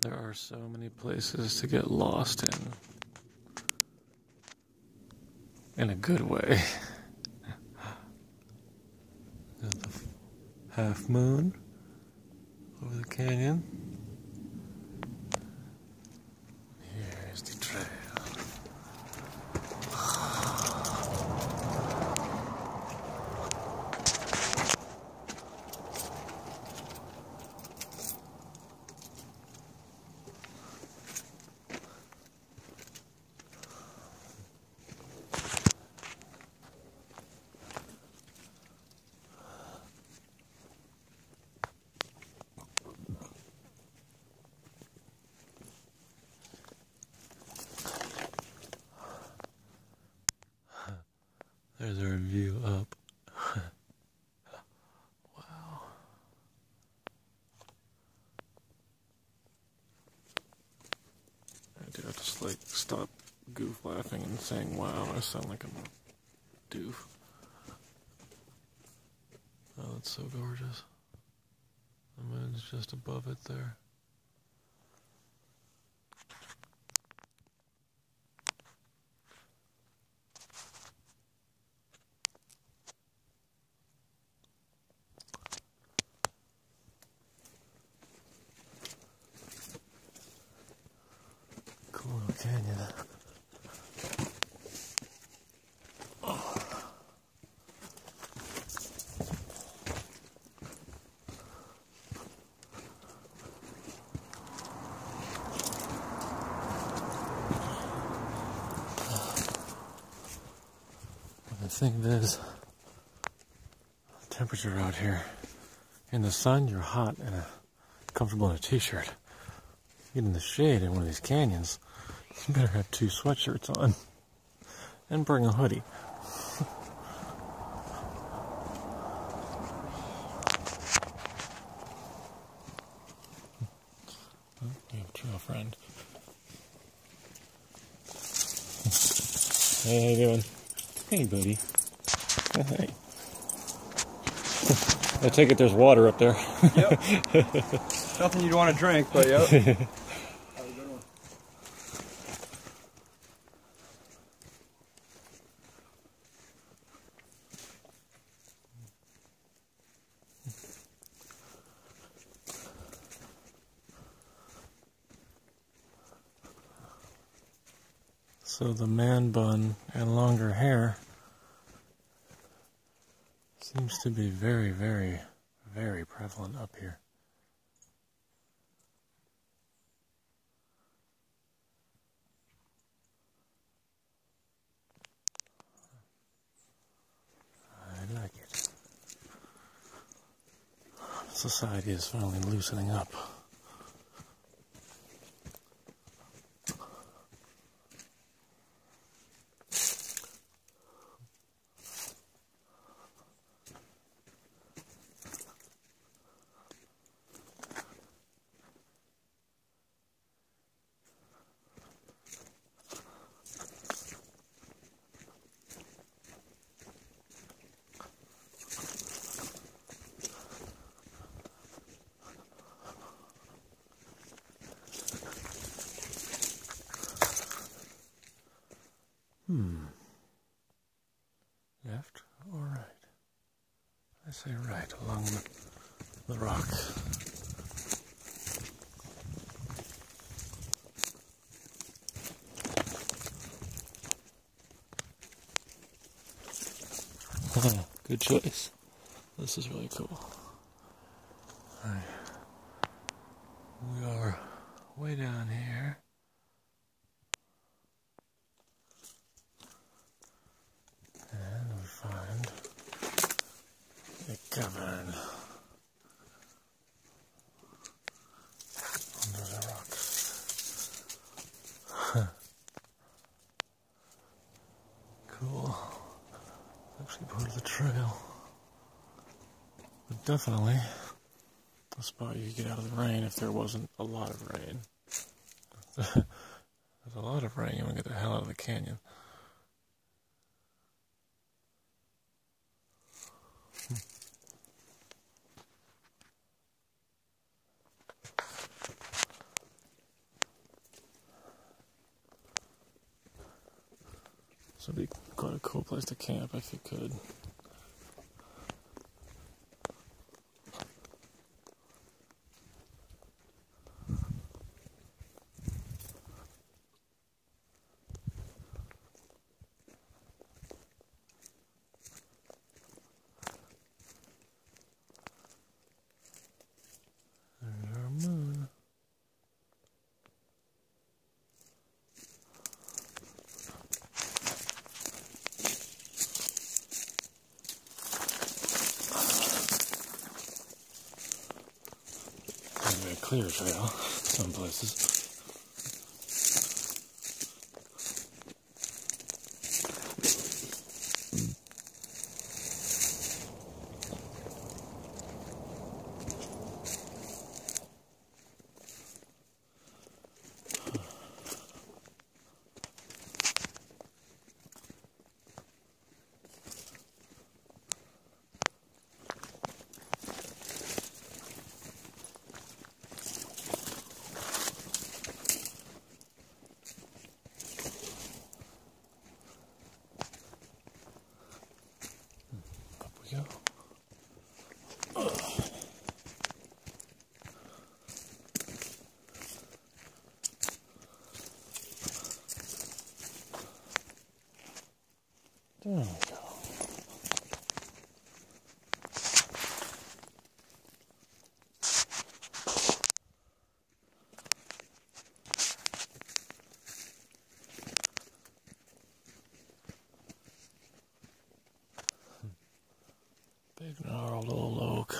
There are so many places to get lost in. In a good way. The half moon over the canyon. Here's the trail. There's our view up. wow. I do have to just like stop goof laughing and saying wow. I sound like a doof. Oh, that's so gorgeous. The moon's just above it there. Cool little canyon. The thing is, the temperature out here, in the sun, you're hot and uh, comfortable in a t-shirt. Get in the shade in one of these canyons, you better have two sweatshirts on and bring a hoodie. We have a trail friend. Hey, how you doing? Hey, buddy. Hey. I take it there's water up there. Yep. Nothing you'd want to drink, but yep. So the man bun and longer hair seems to be very, very, very prevalent up here. I like it. Society is finally loosening up. Hmm. Left or right? I say right along the, the rock. Good choice. This is really cool. Alright. We are way down here. And we find a cavern under the rocks. cool. Actually part of the trail. But definitely a spot you could get out of the rain if there wasn't a lot of rain. There's a lot of rain, you want to get the hell out of the canyon. Would be quite a cool place to camp if you could. Clear trail, some places. There we go. Big gnarled old oak.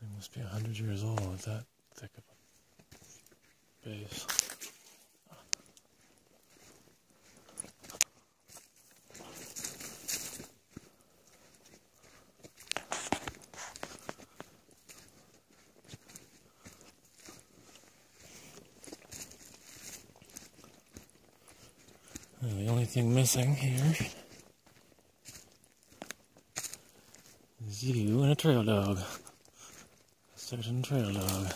They must be a hundred years old with that thick of a base. Missing here is you and a trail dog. A certain trail dog.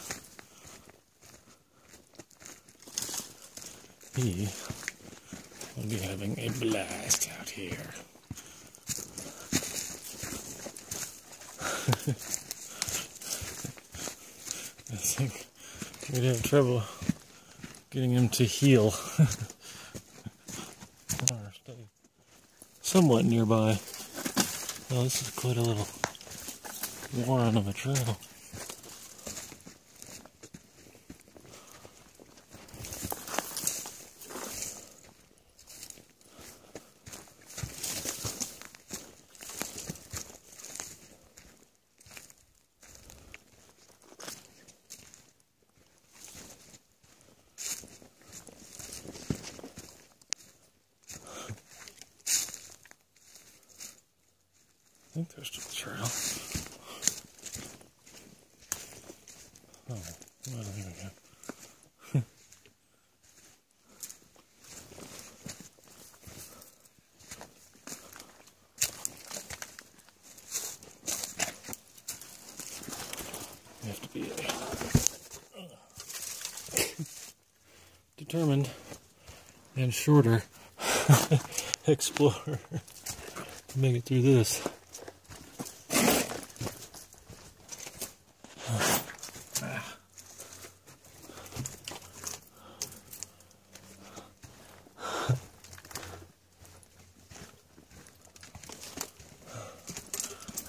He will be having a blast out here. I think we'd have trouble getting him to heel. or stay somewhat nearby. Well, this is quite a little warren of a trail. Think there's still a trail. Oh, well, here we go. You have to be uh, determined and shorter explorer to make it through this.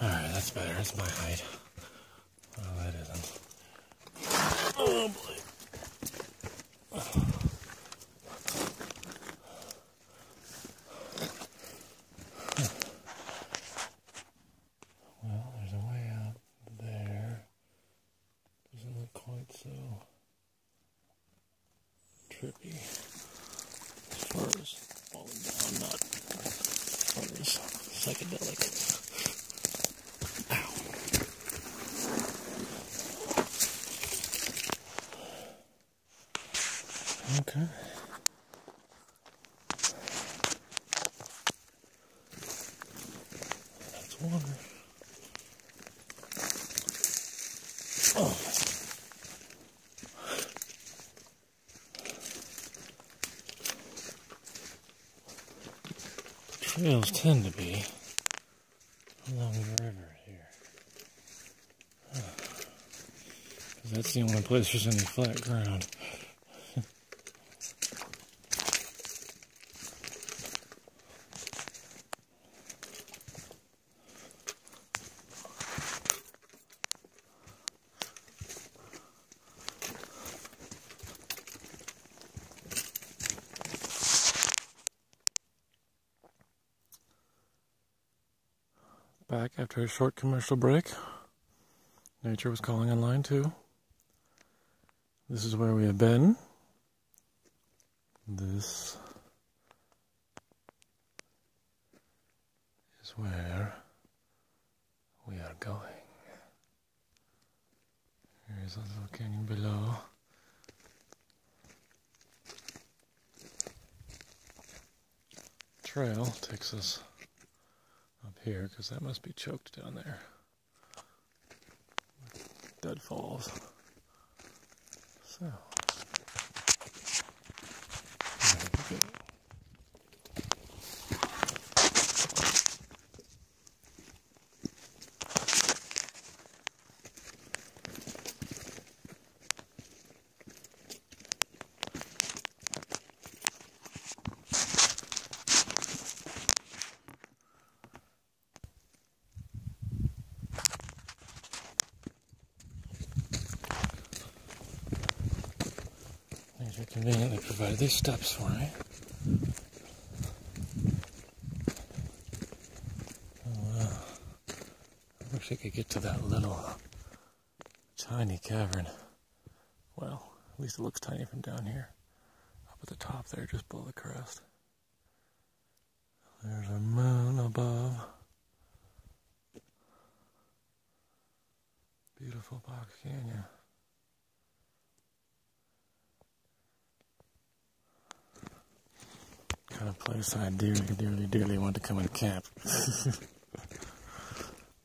Alright, that's better. It's my height. Well, that isn't. Oh boy. Well, there's a way out there. Doesn't look quite so trippy. As far as falling down, not as far as psychedelic. Okay. That's water. Oh. Trails tend to be along the river here. Because that's the only place there's any flat ground. Back after a short commercial break. Nature was calling on line two. This is where we have been. This is where we are going. Here's a little canyon below. Trail takes us here because that must be choked down there. Deadfalls. So. Nature provided these steps for me. Oh wow. I wish I could get to that little tiny cavern. Well, at least it looks tiny from down here. Up at the top there, just below the crest. There's a moon above. Beautiful Box Canyon. Kind of place I dearly, dearly, dearly want to come and camp.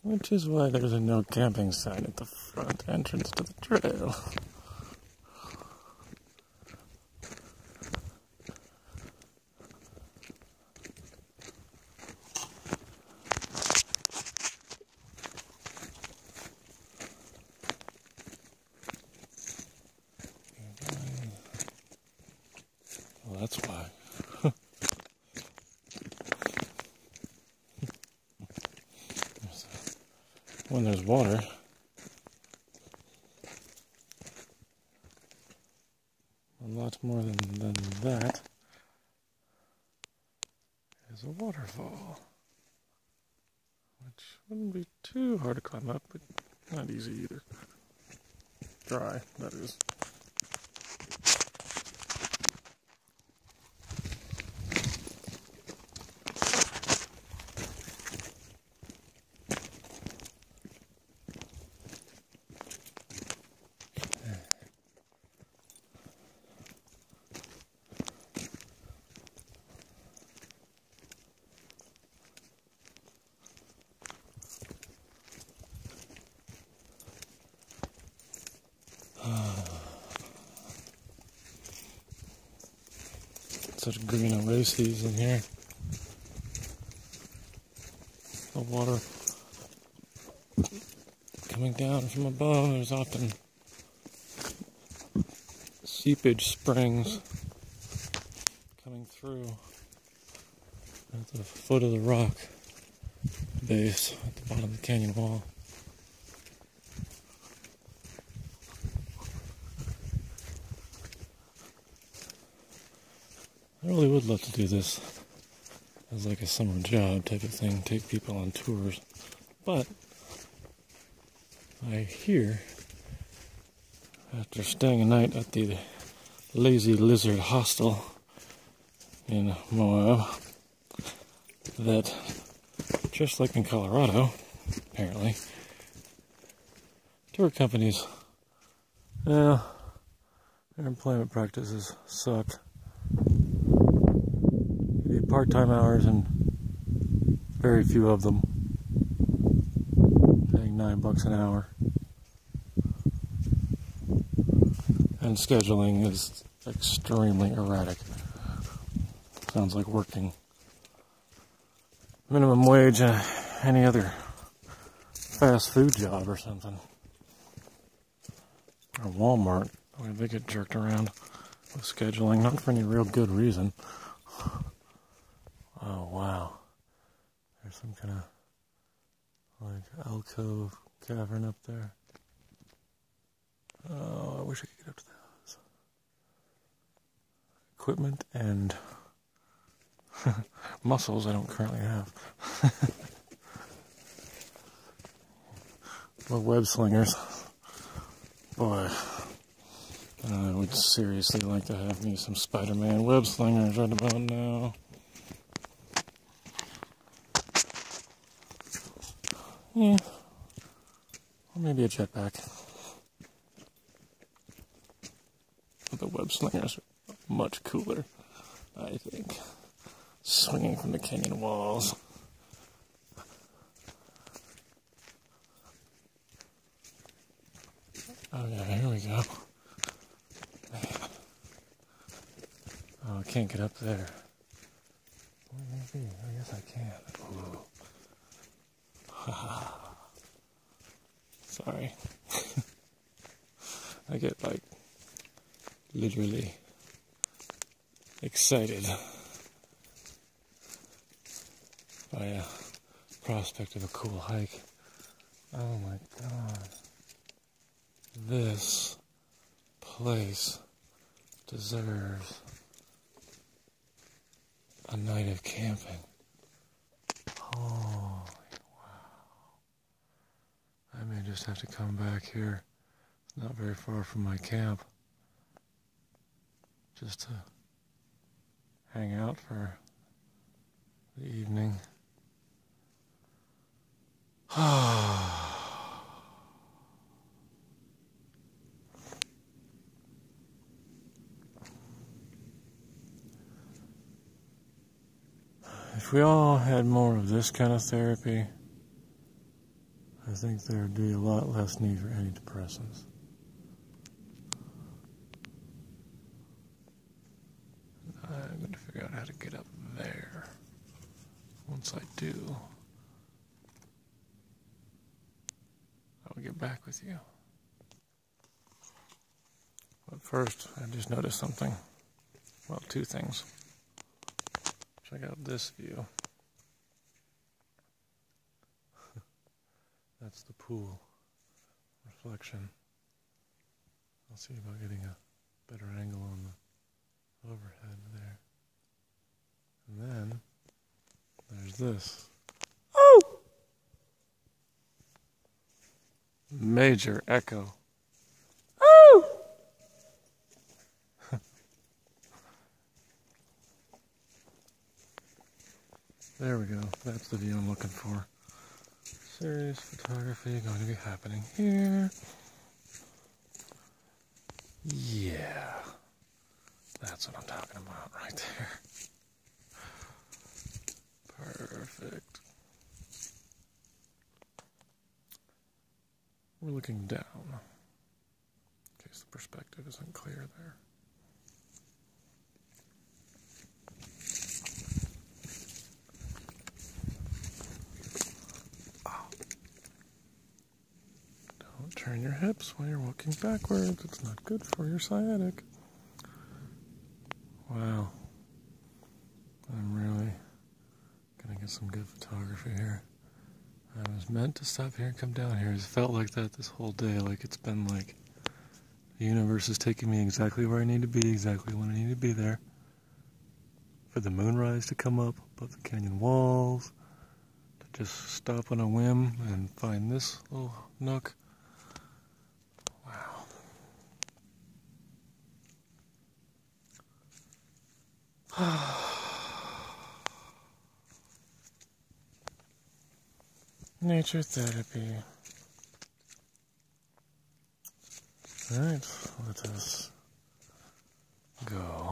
Which is why there's a no camping sign at the front entrance to the trail. Well, that's why. when there's water. A lot more than, than that is a waterfall. Which wouldn't be too hard to climb up, but not easy either. Dry, that is. Green oases in here. The water coming down from above. There's often seepage springs coming through at the foot of the rock base at the bottom of the canyon wall. Really would love to do this as like a summer job type of thing, take people on tours. But I hear after staying a night at the Lazy Lizard Hostel in Moab that just like in Colorado, apparently, tour companies, yeah, their employment practices suck part-time hours and very few of them. Paying nine bucks an hour. And scheduling is extremely erratic. Sounds like working. Minimum wage in any other fast food job or something. Or Walmart, where they get jerked around with scheduling, not for any real good reason. Oh, wow. There's some kind of like alcove cavern up there. Oh, I wish I could get up to those. Equipment and muscles I don't currently have. well, web slingers. Boy, I would seriously like to have me some Spider Man web slingers right about now. Yeah. Or maybe jetpack. But the web slingers are much cooler, I think. Swinging from the canyon walls. Oh yeah, here we go. Oh, I can't get up there. maybe. I guess I can. Ooh. Sorry. I get like literally excited by a prospect of a cool hike. Oh my god. This place deserves a night of camping. Oh. I may just have to come back here, not very far from my camp, just to hang out for the evening. if we all had more of this kind of therapy, I think there would be a lot less need for antidepressants. I'm going to figure out how to get up there. Once I do, I will get back with you. But first, I just noticed something. Well, two things. Check out this view. Reflection. I'll see about getting a better angle on the overhead there. And then there's this. Oh! Major echo. Oh! there we go. That's the view I'm looking for serious photography going to be happening here. Yeah, that's what I'm talking about right there. Perfect. We're looking down, in case the perspective isn't clear there. Turn your hips while you're walking backwards. It's not good for your sciatic. Wow. I'm really gonna get some good photography here. I was meant to stop here and come down here. It's felt like that this whole day. Like it's been like the universe is taking me exactly where I need to be, exactly when I need to be there. For the moonrise to come up above the canyon walls, to just stop on a whim and find this little nook Nature therapy. Alright, let us go.